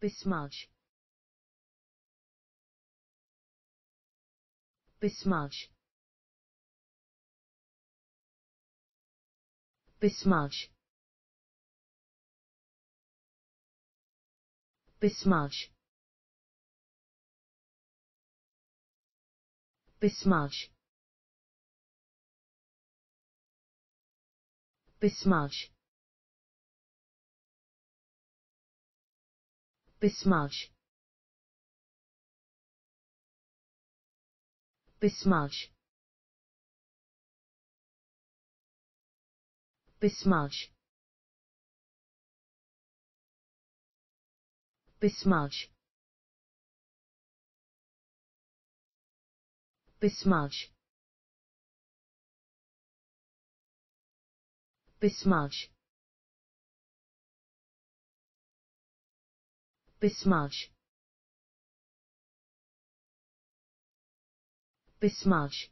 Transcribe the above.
besmudge besmudge besmudge besmudge besmudge besmudge besmudge besmudge besmudge besmudge besmudge besmudge besmudge besmudge